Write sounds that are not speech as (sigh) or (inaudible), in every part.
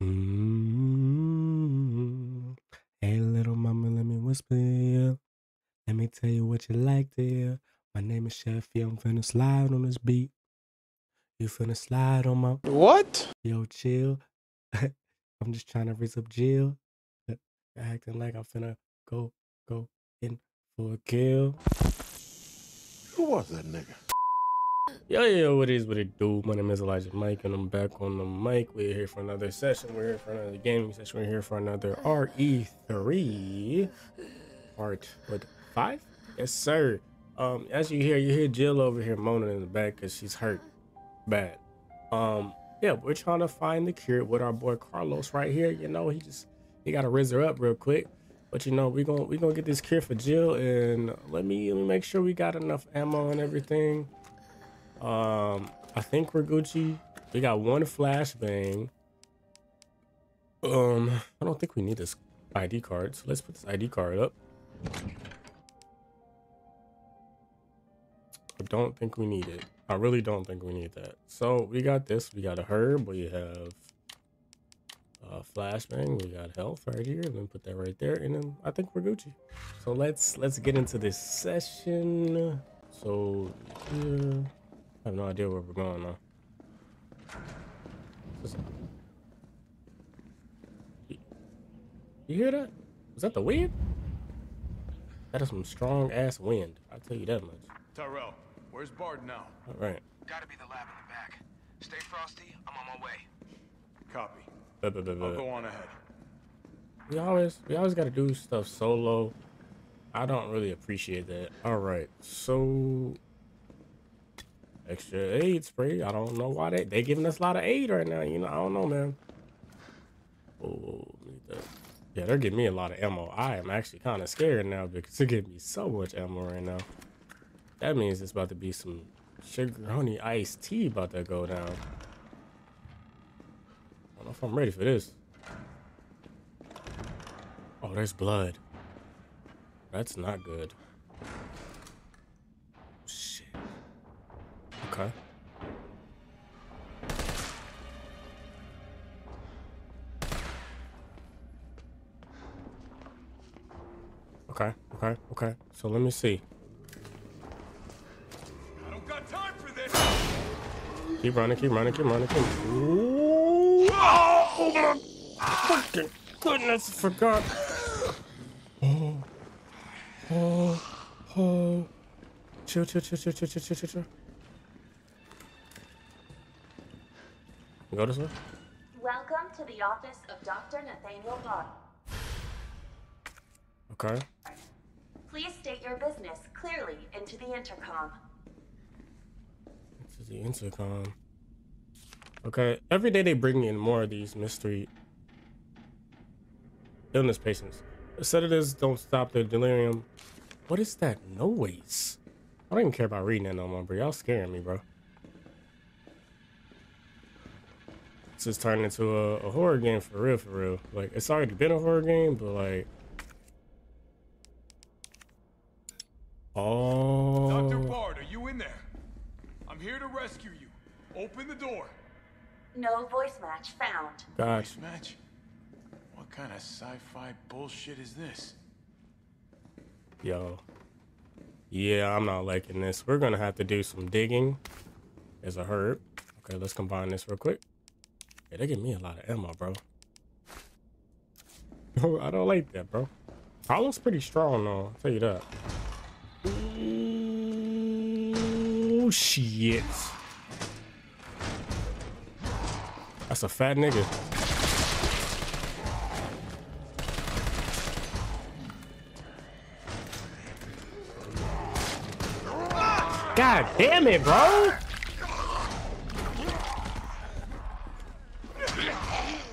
Mm. Hey, little mama, let me whisper in your. Let me tell you what you like to hear. My name is Chefy. I'm finna slide on this beat. You finna slide on my What? yo chill. (laughs) I'm just trying to raise up Jill. Acting like I'm finna go go in for a kill. Who was that nigga? Yo, yo, what is what it do? My name is Elijah Mike, and I'm back on the mic. We're here for another session. We're here for another gaming session. We're here for another RE3 part what five? Yes, sir. Um, as you hear, you hear Jill over here moaning in the back because she's hurt bad. Um, yeah, we're trying to find the cure with our boy Carlos right here. You know, he just he gotta rizz her up real quick. But you know, we're gonna we're gonna get this cure for Jill, and let me let me make sure we got enough ammo and everything. Um, I think we're Gucci. We got one flashbang. Um, I don't think we need this ID card, so let's put this ID card up. I don't think we need it. I really don't think we need that. So we got this. We got a herb. We have uh, flashbang. We got health right here. Let me put that right there, and then I think we're Gucci. So let's let's get into this session. So here, I have no idea where we're going now. What's? You you hear that? Was that the wind? That is some strong ass wind. I'll tell you that much. Tyrell, where's Bard now? All right. Gotta be the lab in the back. Stay frosty, I'm on my way. Copy. Buh, buh, buh, I'll go on ahead. We always we always got to do stuff solo. I don't really appreciate that. All right, so extra aid spray. I don't know why they they giving us a lot of aid right now. You know, I don't know, man. Oh, yeah, they're giving me a lot of ammo. I am actually kind of scared now because they're giving me so much ammo right now. That means it's about to be some sugar honey iced tea about to go down. I don't know if I'm ready for this. Oh, there's blood. That's not good. Okay, okay, okay. So let me see. I don't got time for this! Keep running, keep running, keep running, keep Ooh, Oh my fucking goodness, I forgot. Oh, oh, oh. Chill, chill, chill, chill, chill, chill, chill, chill, chill. Go this way? Welcome to the office of Dr. Nathaniel Bard. Okay. Please state your business clearly into the intercom. Is the intercom. Okay, every day they bring in more of these mystery illness patients. The Sedatives don't stop their delirium. What is that noise? I don't even care about reading that no more, bro. Y'all scaring me, bro. This is turning into a, a horror game for real, for real. Like, it's already been a horror game, but like... Oh... Dr. Bard, are you in there? I'm here to rescue you. Open the door. No voice match found. Gosh. Voice match? What kind of sci-fi bullshit is this? Yo. Yeah, I'm not liking this. We're gonna have to do some digging as a herb. Okay, let's combine this real quick. Yeah, they give me a lot of ammo, bro. (laughs) I don't like that, bro. Carlos pretty strong though, I'll tell you that. Ooh, shit. That's a fat nigga. God damn it, bro.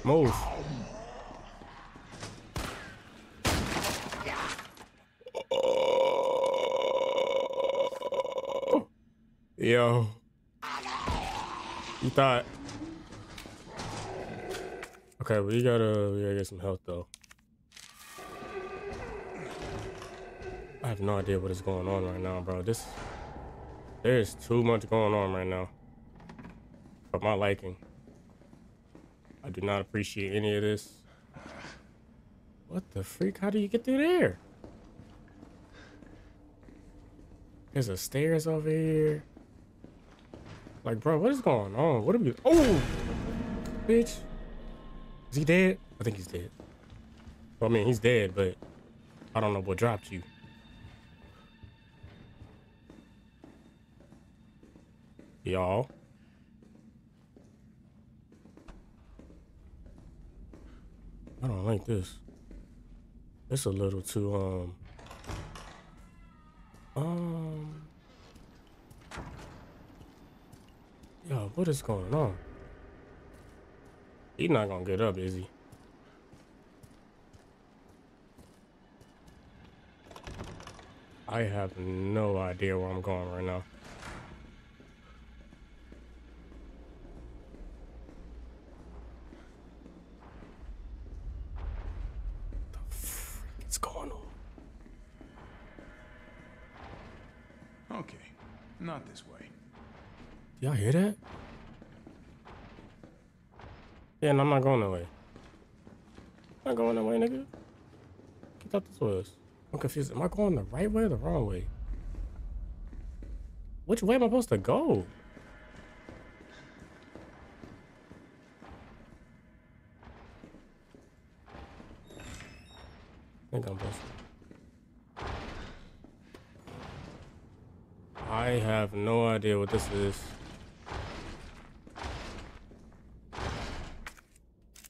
Move. Yo. You thought. Okay, we gotta we gotta get some health though. I have no idea what is going on right now, bro. This there's too much going on right now. For my liking. I do not appreciate any of this. What the freak? How do you get through there? There's a stairs over here. Like, bro, what is going on? What are we? Oh, bitch. Is he dead? I think he's dead. Well, I mean, he's dead, but I don't know what dropped you. Y'all. I don't like this. It's a little too, um... Um... Yo, what is going on? He's not gonna get up, is he? I have no idea where I'm going right now. Going on? Okay, not this way. Y'all hear that? Yeah, and I'm not going that way. I'm not going that way, nigga. I thought this was. I'm confused. Am I going the right way or the wrong way? Which way am I supposed to go? I think I'm. I have no idea what this is.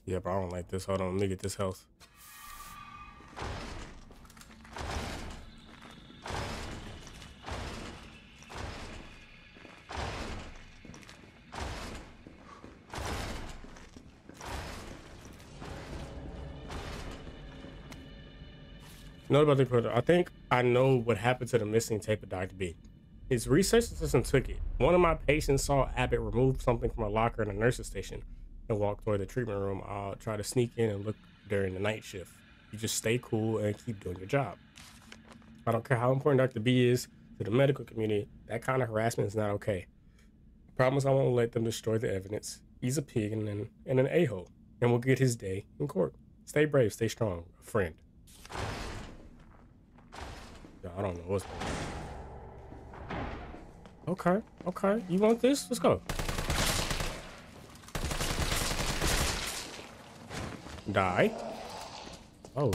Yep, I don't like this. Hold on, let me get this health. Know about the product? I think I know what happened to the missing tape of Dr. B. His research assistant took it. One of my patients saw Abbott remove something from a locker in a nurse's station and walk toward the treatment room. I'll try to sneak in and look during the night shift. You just stay cool and keep doing your job. I don't care how important Dr. B is to the medical community, that kind of harassment is not okay. I promise I won't let them destroy the evidence. He's a pig and an, and an a hole, and we'll get his day in court. Stay brave, stay strong, a friend. I don't know what's going on. Okay, okay. You want this? Let's go. Die. Oh,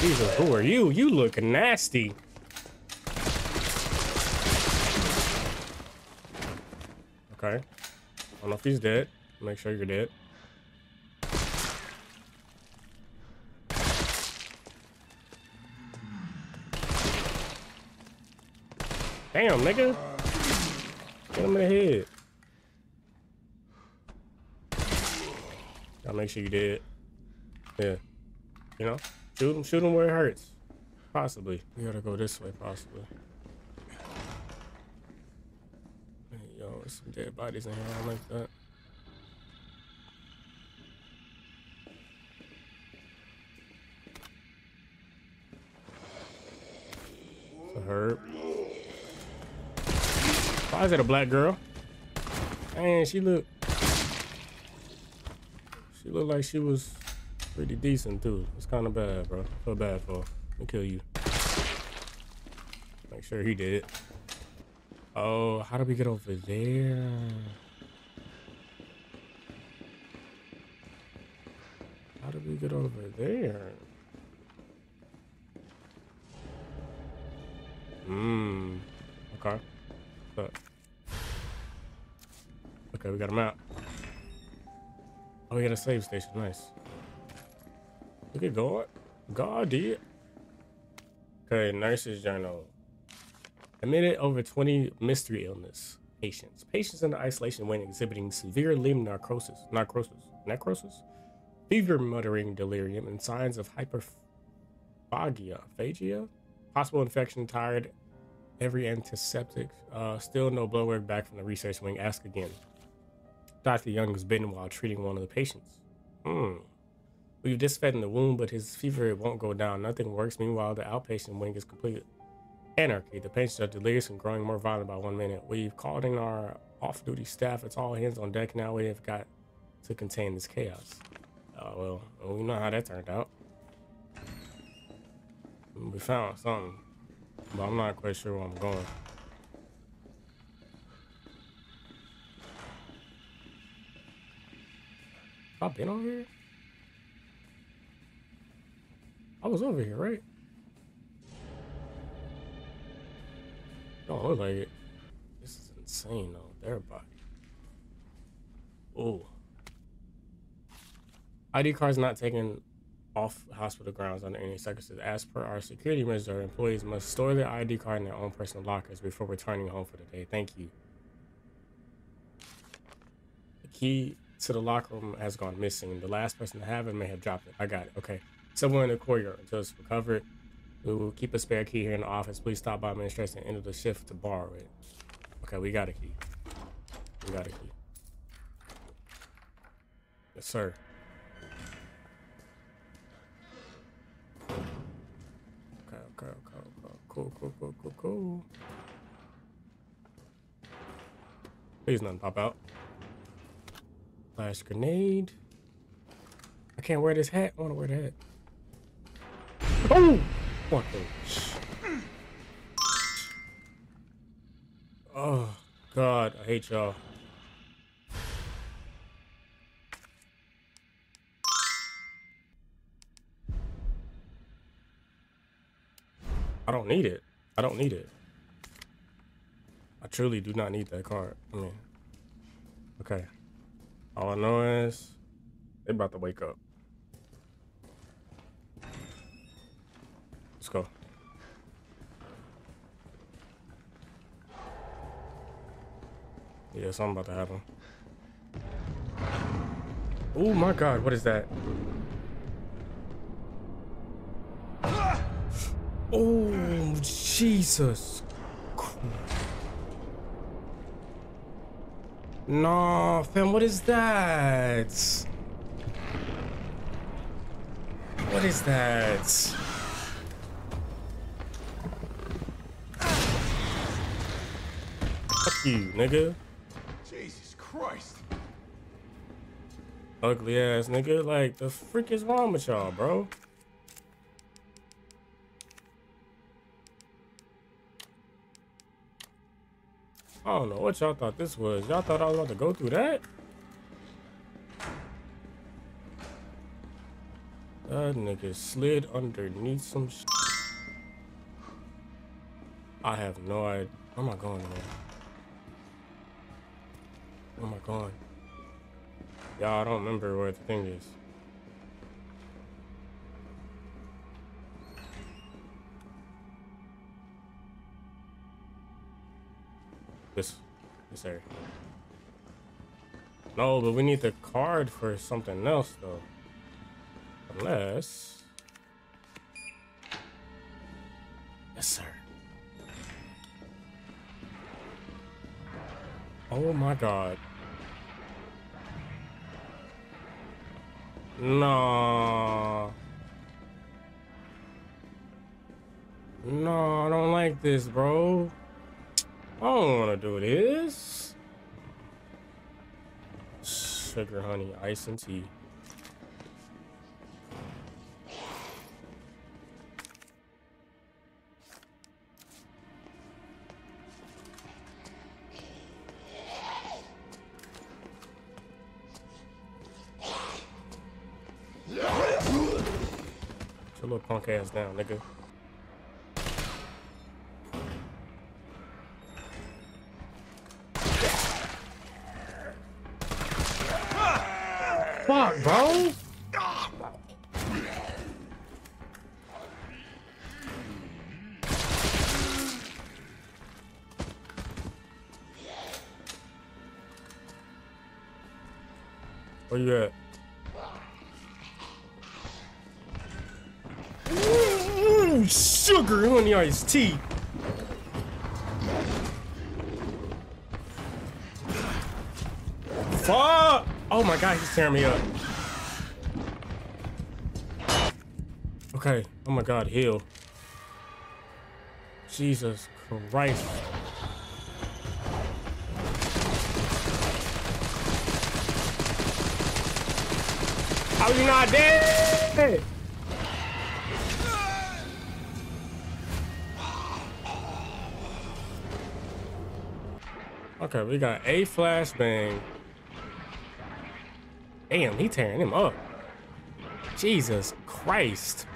Jesus, who are you? You look nasty. Okay. I don't know if he's dead. Make sure you're dead. Damn, nigga. Get him in the head. Gotta make sure you did. Yeah. You know? Shoot him, shoot him where it hurts. Possibly. We gotta go this way, possibly. Hey, Yo, there's some dead bodies in here. I like that. It's a herb. Why is it a black girl? Man, she look. She looked like she was pretty decent too. It's kind of bad, bro. Feel bad for her. I'll kill you. Make sure he did. it. Oh, how do we get over there? How do we get over there? Hmm. Okay. But okay, we got a map. Oh, we got a save station. Nice. Look at God. God did. Okay, nurse's journal. Admitted over 20 mystery illness patients. Patients in the isolation wing exhibiting severe limb necrosis, necrosis, necrosis, fever, muttering, delirium, and signs of hyperphagia, phagia, possible infection, tired, every antiseptic. Uh, still no blood work back from the research wing. Ask again. Dr. Young was bitten while treating one of the patients. Hmm. We've disfed in the wound, but his fever won't go down. Nothing works. Meanwhile, the outpatient wing is complete anarchy. The patients are delirious and growing more violent by one minute. We've called in our off-duty staff. It's all hands on deck now. We have got to contain this chaos. Oh well, we know how that turned out. We found something, but I'm not quite sure where I'm going. I've been over here. I was over here, right? Don't look like it. This is insane though. Everybody. Oh. ID cards not taken off hospital grounds under any circumstances. As per our security measure, employees must store their ID card in their own personal lockers before returning home for the day. Thank you. The key to the locker room has gone missing. The last person to have it may have dropped it. I got it. Okay. Somewhere in the courtyard until it's recovered. We will keep a spare key here in the office. Please stop by administration at the end of the shift to borrow it. Okay, we got a key. We got a key. Yes, sir. Okay, okay, okay, okay. Cool, cool, cool, cool, cool. Please nothing pop out. Flash grenade. I can't wear this hat. I want to wear the hat. Oh! Fucking. Oh, God. I hate y'all. I don't need it. I don't need it. I truly do not need that card. I mean, okay. All I know is they're about to wake up. Yeah, something about to happen. Oh my god, what is that? Oh, Jesus. No, fam, what is that? What is that? Fuck you, nigga. Ugly ass nigga. Like, the freak is wrong with y'all, bro? I don't know what y'all thought this was. Y'all thought I was about to go through that? That nigga slid underneath some sh I have no idea. Where am I going, man? Where am I going? Y'all, I don't remember where the thing is. This, this area. No, but we need the card for something else, though. Unless... Yes, sir. Oh my god. No. No, I don't like this, bro. I don't want to do this. Sugar, honey, ice, and tea. Little punk ass down, nigga. Fuck! Oh my god, he's tearing me up. Okay. Oh my god, heal. Jesus Christ. How you not dead? Okay, we got a flashbang. Damn, he tearing him up. Jesus Christ.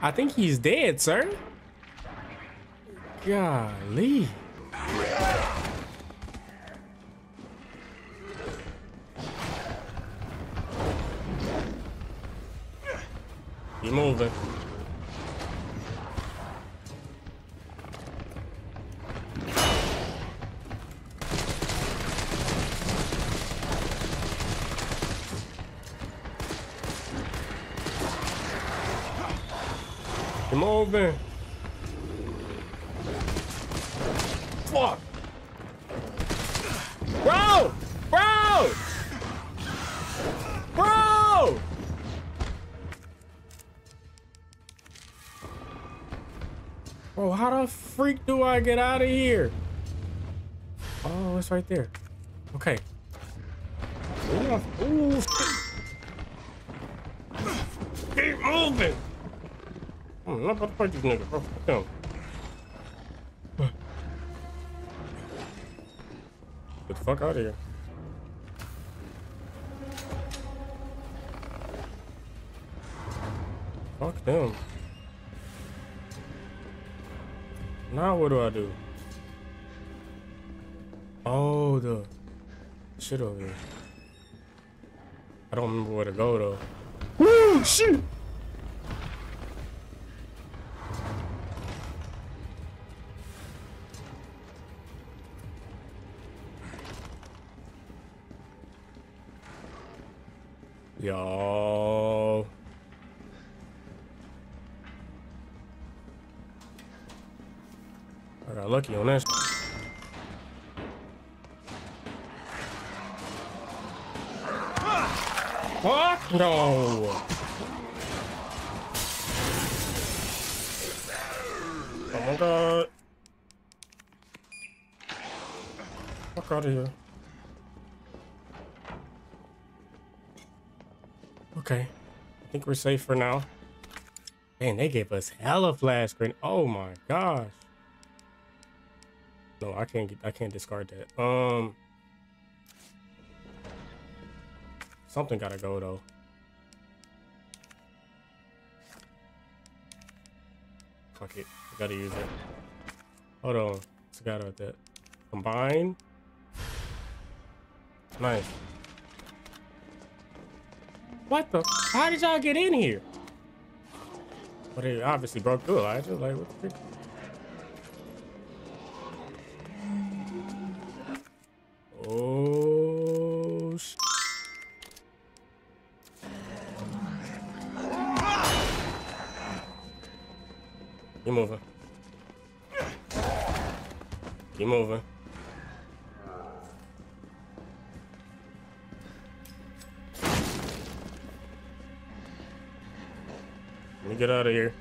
I think he's dead, sir. Golly. Keep moving. Keep. Fuck. Bro! Bro! Bro! Bro, how the freak do I get out of here? Oh, it's right there. Okay. Ooh, ooh. Keep moving! Not about to fight niggas, bro. Fuck them. Get the fuck out of here. Fuck them. Now what do I do? Oh, the shit over here. I don't remember where to go though. Woo, shit! Yo. I got lucky on this. Fuck no. Oh my god. Fuck out of here. Okay. I think we're safe for now. Man, they gave us hella flash screen. Oh my gosh. No, I can't get I can't discard that. Um Something gotta go though. Fuck it. I gotta use it. Hold on. Forgot about that. Combine. Nice. What the? How did y'all get in here? Well, they obviously broke through Elijah. Like, what the frick? Oh, sh Keep moving. Keep moving. Me get out of here.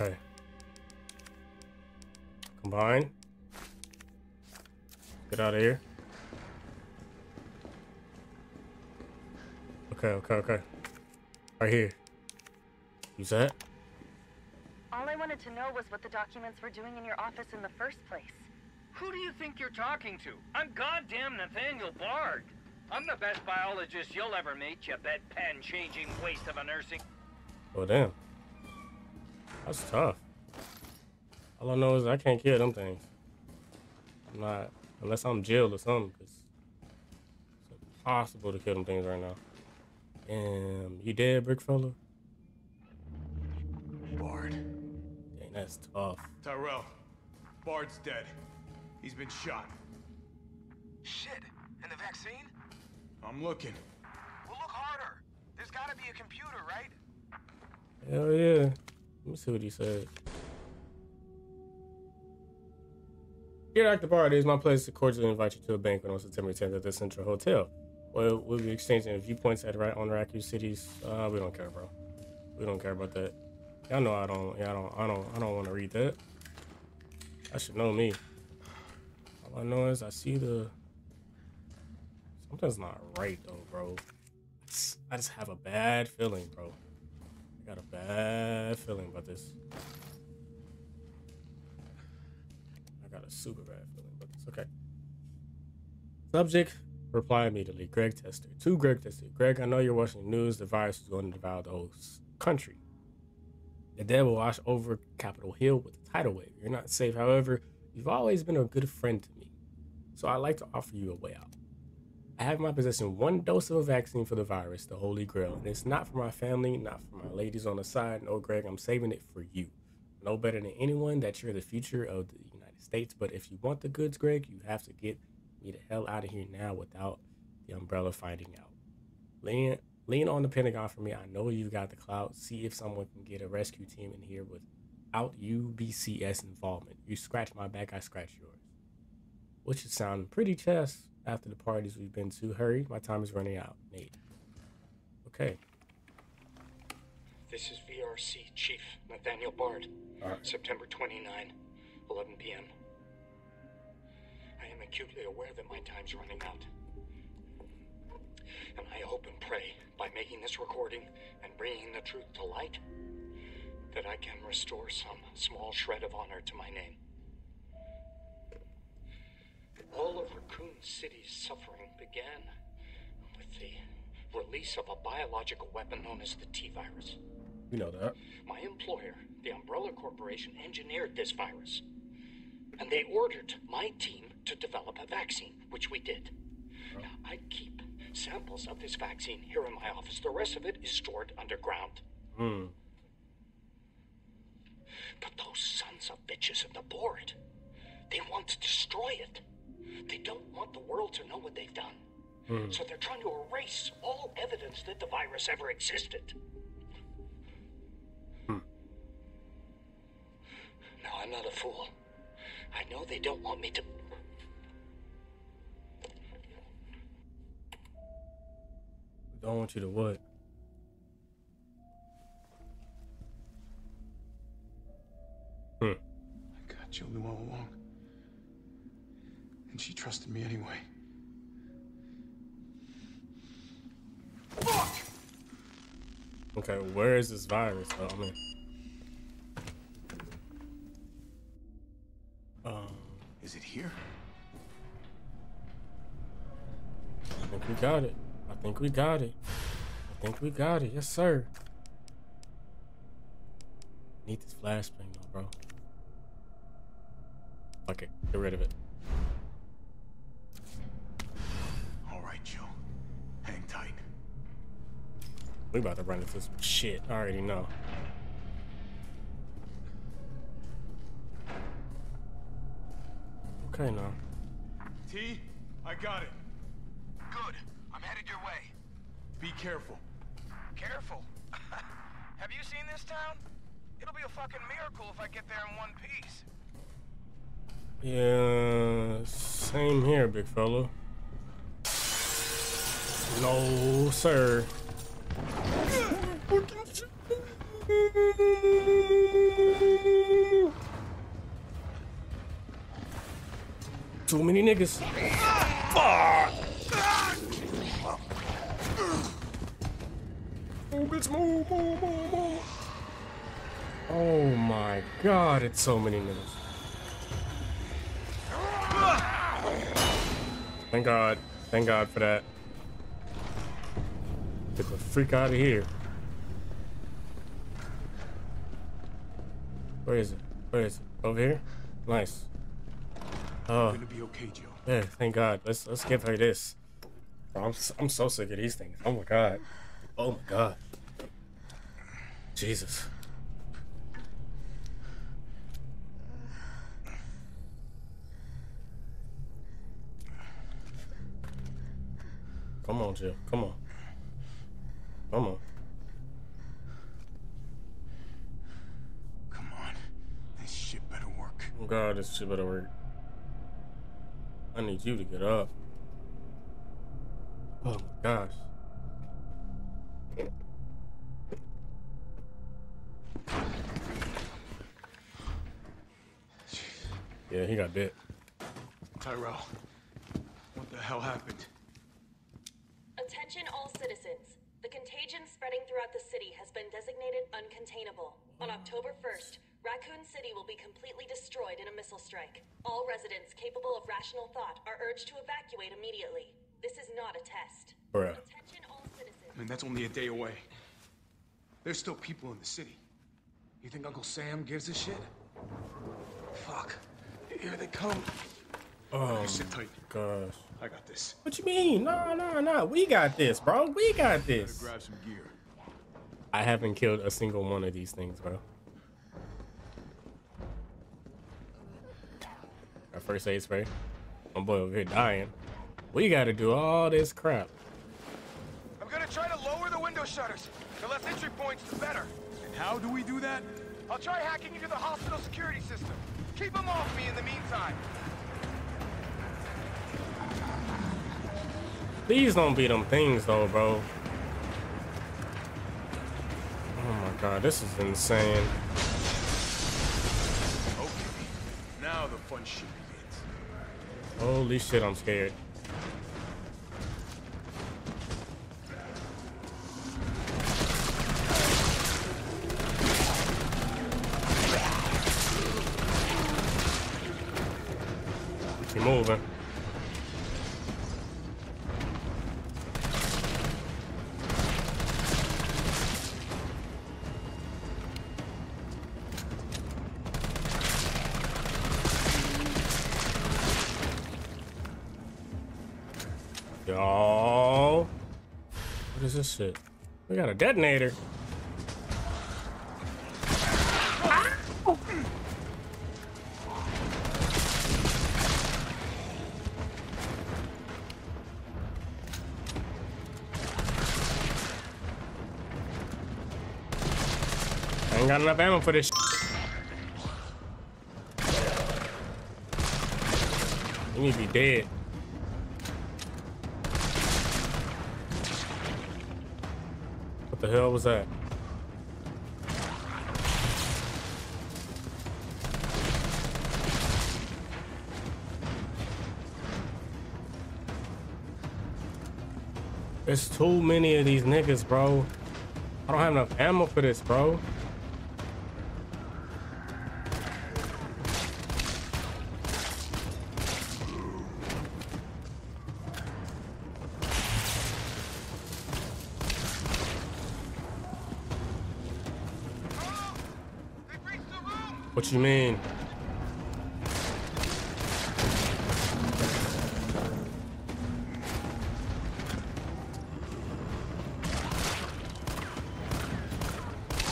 Okay. Combine. Get out of here. Okay, okay, okay. Right here. Use that. All I wanted to know was what the documents were doing in your office in the first place. Who do you think you're talking to? I'm goddamn Nathaniel Bard. I'm the best biologist you'll ever meet, you bedpan changing waste of a nursing. Oh damn. That's tough. All I know is I can't kill them things. I'm not unless I'm jailed or something, because it's impossible to kill them things right now. Damn, you dead, brick fella? Bard. Dang, that's tough. Tyrell. Bard's dead. He's been shot. Shit. And the vaccine? I'm looking. Well, look harder. There's gotta be a computer, right? Hell yeah. Let me see what he says. Dear Dr. Bard, it is my pleasure to cordially invite you to a banquet on September 10th at the Central Hotel. Well, we'll be exchanging viewpoints at right on Raccoon Cities. Uh, we don't care, bro. We don't care about that. Y'all know I don't. Yeah, I don't. I don't. I don't want to read that. I should know me. All I know is I see the. Something's not right though, bro. I just have a bad feeling, bro. I got a bad feeling about this. I got a super bad feeling, but it's okay. Subject, reply immediately. Greg Tester. To Greg Tester. Greg, I know you're watching the news. The virus is going to devour the whole country. The dead will wash over Capitol Hill with a tidal wave. You're not safe. However, you've always been a good friend to me. So I'd like to offer you a way out. I have in my possession one dose of a vaccine for the virus, the Holy Grail. And it's not for my family, not for my ladies on the side. No, Greg, I'm saving it for you. No better than anyone that you're the future of the United States. But if you want the goods, Greg, you have to get me the hell out of here now without the umbrella finding out. Lean, lean on the Pentagon for me. I know you've got the clout. See if someone can get a rescue team in here without UBCS involvement. You scratch my back, I scratch yours. Which should sound pretty chess after the parties we've been to. Hurry, my time is running out. Nate. Okay. This is VRC Chief Nathaniel Bard. Alright. September 29, 11 p.m. I am acutely aware that my time's running out. And I hope and pray by making this recording and bringing the truth to light that I can restore some small shred of honor to my name. All of Raccoon City's suffering began with the release of a biological weapon known as the T virus. You know that. My employer, the Umbrella Corporation, engineered this virus. And they ordered my team to develop a vaccine, which we did. Now, I keep samples of this vaccine here in my office. The rest of it is stored underground. Hmm. But those sons of bitches in the board, they want to destroy it. They don't want the world to know what they've done. So they're trying to erase all evidence that the virus ever existed. Now, I'm not a fool. I know they don't want me to. Don't want you to what? Hmm. I got Julie all along. And she trusted me anyway. Fuck! Okay, where is this virus? though? I mean, um, Is it here? I think we got it. I think we got it. I think we got it. Yes, sir. Need this flashbang though, bro. Fuck it. Get rid of it. All right, Joe. Hang tight. We about to run into some shit. I already know. Okay, now. T, I got it. Good. I'm headed your way. Be careful. Careful. (laughs) Have you seen this town? It'll be a fucking miracle if I get there in one piece. Yeah, same here, big fella. No, sir. Too many niggas. Fuck! Bitch, move, move, move, move. Oh my god, it's so many niggas. Thank God. Thank God for that. Get the freak out of here. Where is it? Where is it? Over here? Nice. Oh, Gonna be okay, Joe. yeah, thank God. Let's let's give her this. I'm I'm so sick of these things. Oh my God. Oh my God. Jesus. Come on, Jill. Come on. Come on. Come on. This shit better work. Oh God, this shit better work. I need you to get up. Oh my gosh. Yeah, he got bit. Tyrell, what the hell happened? Attention all citizens. The contagion spreading throughout the city has been designated uncontainable. On October 1st, Raccoon City will be completely destroyed in a missile strike. All residents capable of rational thought are urged to evacuate immediately. This is not a test. Bruh. Attention all citizens. I mean, that's only a day away. There's still people in the city. You think Uncle Sam gives a shit? Fuck. Here they come. Oh, Sit tight. gosh. I got this. What you mean? No, no, no. We got this, bro. We got this. Grab some gear. I haven't killed a single one of these things, bro. First aid spray. My boy over here dying. We gotta do all this crap. I'm gonna try to lower the window shutters. The less entry points, the better. And how do we do that? I'll try hacking into the hospital security system. Keep them off me in the meantime. These don't be them things though, bro. Oh my god, this is insane. Holy shit, I'm scared. Keep moving. This shit? We got a detonator. Ain't got enough ammo for this. You need to be dead. The hell was that? There's too many of these niggas, bro. I don't have enough ammo for this, bro. What you mean?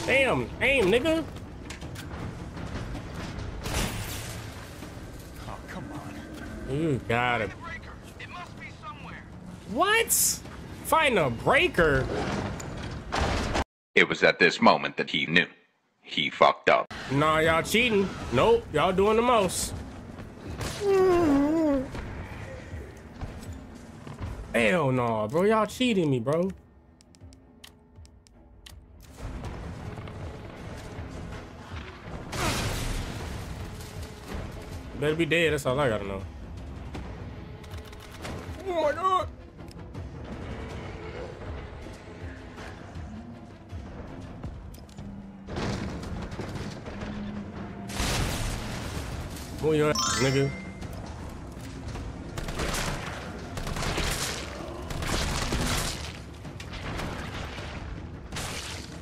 Damn, aim, nigga. Oh, come on. You got it. It must be somewhere. What? Find a breaker? It was at this moment that he knew. He fucked up. Nah, y'all cheating. Nope, y'all doing the most. Hell no, bro. Y'all cheating me, bro. Better be dead. That's all I gotta know. Oh my god. Move your ass, nigga.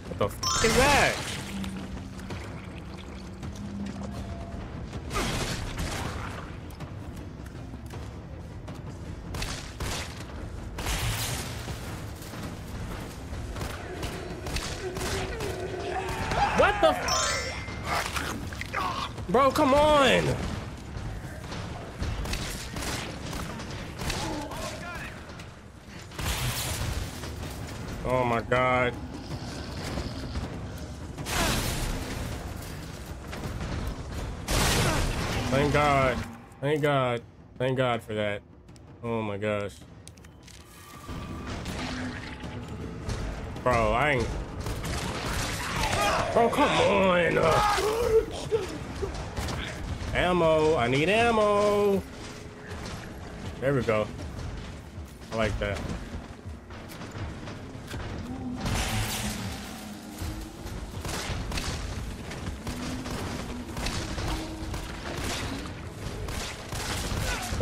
What the f is that? Thank God. Thank God for that. Oh my gosh. Bro, I ain't. Bro, come on. Uh, ammo. I need ammo. There we go. I like that.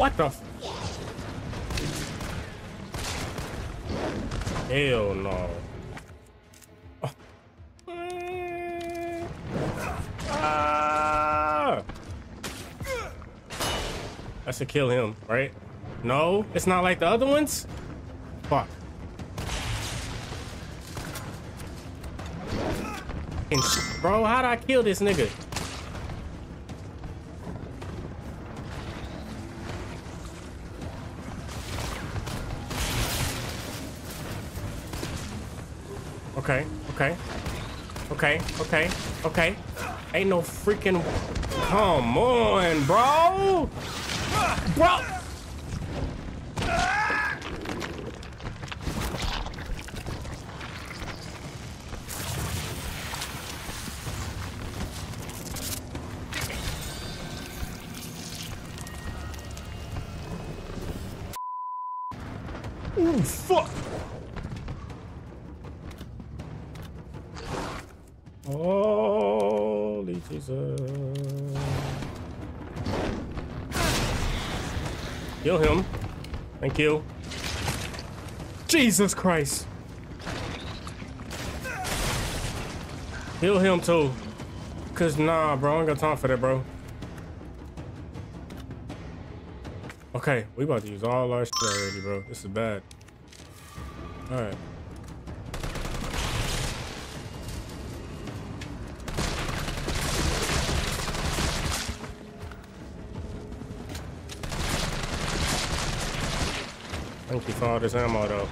What the? Hell no. (laughs) Ah! I should kill him, right? No, it's not like the other ones. Fuck. Bro, how'd I kill this nigga? Okay, okay. Okay, okay, okay. Ain't no freaking. Come on, bro! Bro! Ooh, fuck! Kill him. Thank you. Jesus Christ. Kill him too. Cause nah, bro, I ain't got time for that, bro. Okay, we about to use all our shit already, bro. This is bad. Alright. You for all this ammo, though.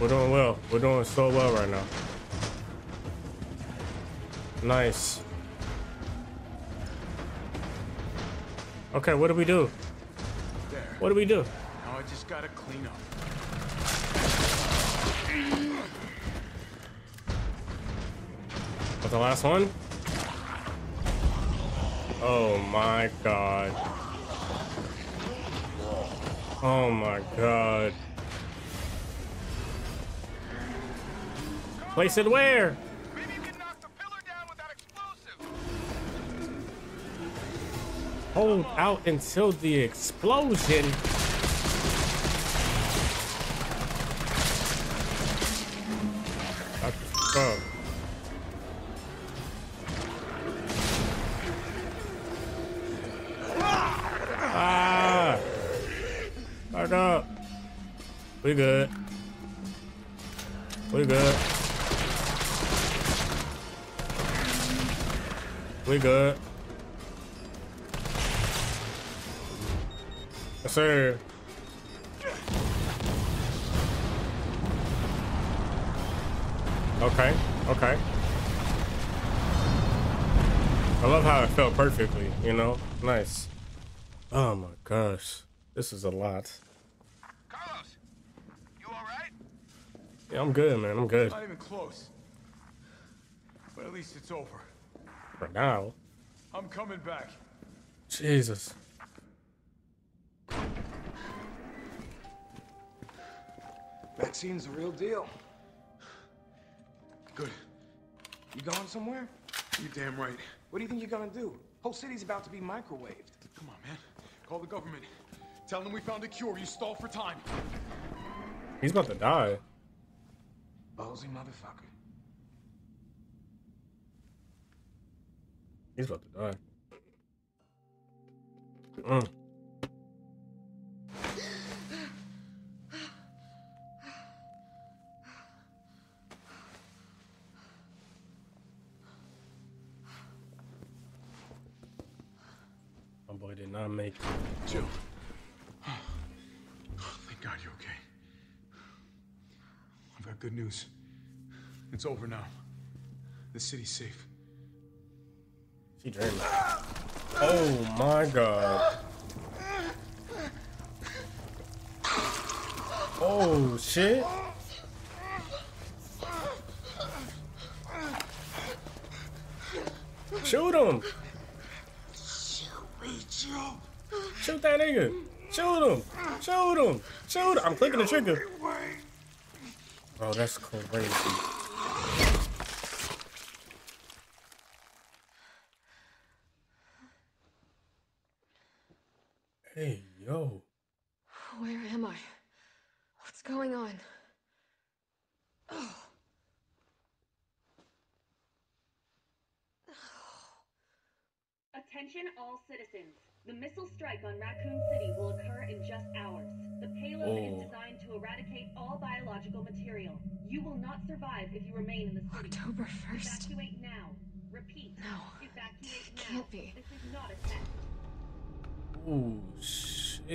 We're doing well. We're doing so well right now. Nice. Okay, what do we do? There. What do we do? Now I just gotta clean up. What's the last one? Oh my god. Oh my god. Place it where? Maybe you can knock the pillar down with that explosive. Hold out until the explosion. Good. Yes, sir. Okay, okay. I love how it felt perfectly, you know? Nice. Oh my gosh. This is a lot. Carlos, you all right? Yeah, I'm good, man. I'm good. Not even close. But at least it's over. For now. I'm coming back. Jesus. Vaccine's the real deal. Good. You going somewhere? You damn right. What do you think you're gonna do? Whole city's about to be microwaved. Come on, man. Call the government. Tell them we found a cure. You stall for time. He's about to die. Ballsy motherfucker. He's about to die. Mm. My boy did not make it. Jill. Thank God you're okay. I've got good news. It's over now. The city's safe. She dreaming. Oh my god. Oh shit. Shoot him. Shoot that nigga. Shoot him. Shoot him. Shoot him. I'm clicking the trigger. Bro, that's crazy. Hey, yo. Where am I? What's going on? Oh. Attention all citizens. The missile strike on Raccoon City will occur in just hours. The payload Oh. is designed to eradicate all biological material. You will not survive if you remain in the city. October 1st. Evacuate now. Repeat. No. Evacuate now. Can't be. This is not a test. Oh shit.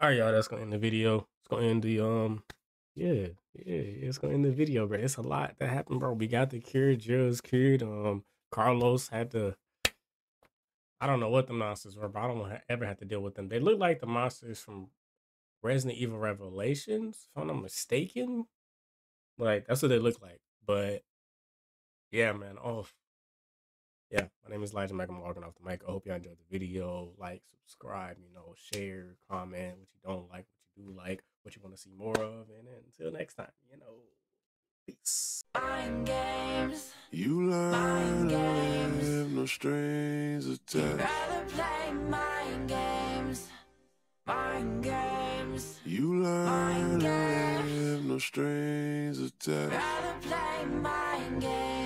Alright, y'all, that's gonna end the video. It's gonna end the um yeah, yeah, it's gonna end the video, bro. It's a lot that happened, bro. We got the cure, Jill's cured. Um Carlos had to I don't know what the monsters were, but I don't ever have to deal with them. They look like the monsters from Resident Evil Revelations, if I'm not mistaken. Like that's what they look like. But yeah, man. Oh, yeah, my name is Elijah Mike. I'm logging off the mic. I hope y'all enjoyed the video. Like, subscribe, you know, share, comment what you don't like, you do like, what you want to see more of. And until next time, you know, peace. Mind games. You learn to live, no strings attached. Rather play mind games. Mind games. You learn to live, no strings attached. Rather play mind games.